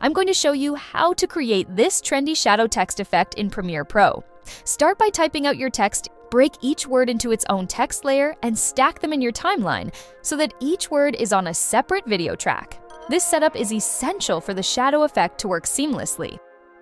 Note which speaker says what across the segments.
Speaker 1: I'm going to show you how to create this trendy shadow text effect in Premiere Pro. Start by typing out your text, break each word into its own text layer, and stack them in your timeline so that each word is on a separate video track. This setup is essential for the shadow effect to work seamlessly.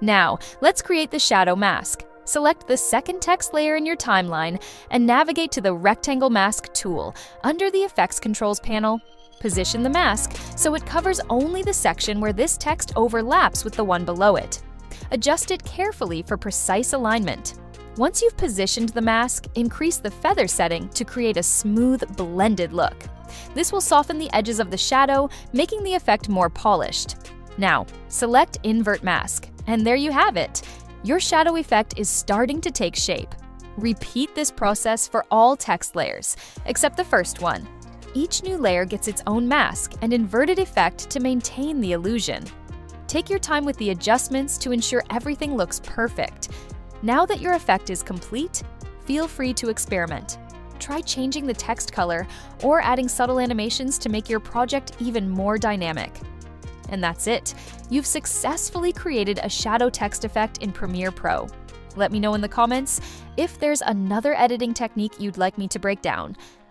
Speaker 1: Now, let's create the shadow mask. Select the second text layer in your timeline and navigate to the Rectangle Mask tool under the Effects Controls panel Position the mask so it covers only the section where this text overlaps with the one below it. Adjust it carefully for precise alignment. Once you've positioned the mask, increase the feather setting to create a smooth, blended look. This will soften the edges of the shadow, making the effect more polished. Now, select Invert Mask, and there you have it. Your shadow effect is starting to take shape. Repeat this process for all text layers, except the first one. Each new layer gets its own mask and inverted effect to maintain the illusion. Take your time with the adjustments to ensure everything looks perfect. Now that your effect is complete, feel free to experiment. Try changing the text color or adding subtle animations to make your project even more dynamic. And that's it. You've successfully created a shadow text effect in Premiere Pro. Let me know in the comments if there's another editing technique you'd like me to break down.